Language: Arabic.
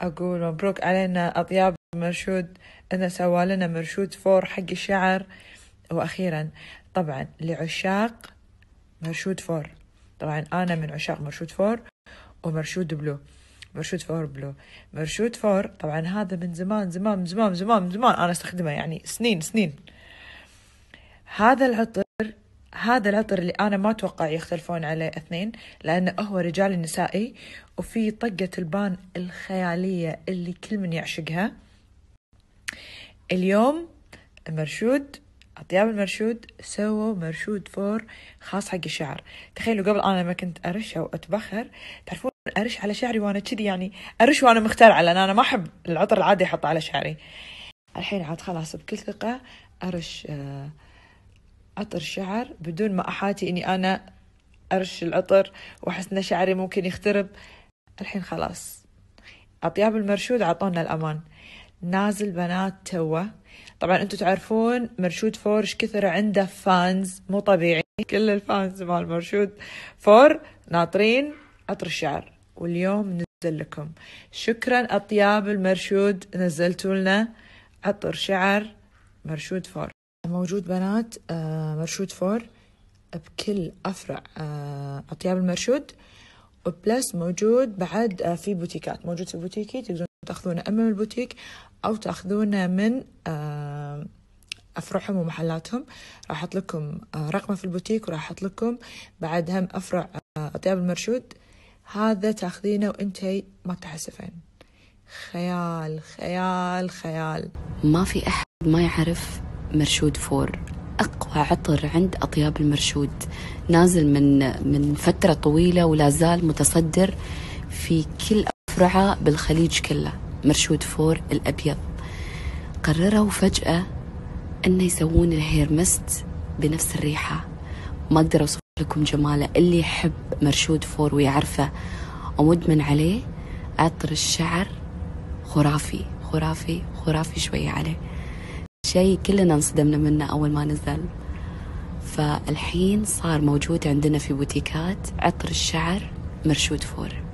أقول مبروك علينا أطياب مرشود أنه سوى لنا مرشود four حق الشعر. وأخيرا طبعا لعشاق مرشود four. طبعا أنا من عشاق مرشود four ومرشود blue. مرشود four blue. مرشود four طبعا هذا من زمان زمان زمان زمان زمان. أنا أستخدمه يعني سنين سنين. هذا العطر هذا العطر اللي أنا ما أتوقع يختلفون عليه اثنين لأنه هو رجالي نسائي وفي طقة البان الخيالية اللي كل من يعشقها. اليوم المرشود أطياب المرشود سووا مرشود فور خاص حق الشعر. تخيلوا قبل أنا ما كنت أرش أو أتبخر تعرفون أرش على شعري وأنا كذي يعني أرش وأنا مخترعة لأن أنا ما أحب العطر العادي أحطه على شعري. الحين عاد خلاص بكل ثقة أرش آه عطر شعر بدون ما أحاتي إني أنا أرش العطر وأحس إن شعري ممكن يخترب. الحين خلاص. أطياب المرشود عطونا الأمان. نازل بنات توه. طبعا أنتم تعرفون مرشود Four إيش كثر عنده fans مو طبيعي. كل ال fans مال مرشود Four ناطرين عطر الشعر واليوم نزل لكم. شكرا أطياب المرشود نزلتوا لنا عطر شعر مرشود Four. موجود بنات آه، مرشود Four بكل أفرع آه، أطياب المرشود و plus موجود بعد آه، في بوتيكات. موجود في بوتيكي تقدرون تأخذونه أما من البوتيك أو تأخذونه من أفرعهم ومحلاتهم. راح أحط لكم رقمه في البوتيك وراح أحط لكم بعد هم أفرع أطياب المرشود. هذا تأخذينه وإنتي ما تحسفين. خيال خيال خيال. ما في أحد ما يعرف مرشود Four. أقوى عطر عند أطياب المرشود. نازل من من فترة طويلة ولا زال متصدر في كل أفرعة بالخليج كله. مرشود Four الأبيض. قرروا فجأة أنه يسوون ال hair mist بنفس الريحة. ما أقدر أوصف لكم جماله. اللي يحب مرشود Four ويعرفه ومدمن عليه عطر الشعر خرافي خرافي خرافي شوية عليه. شيء كلنا انصدمنا منه أول ما نزل. فالحين صار موجود عندنا في بوتيكات عطر الشعر مرشود Four.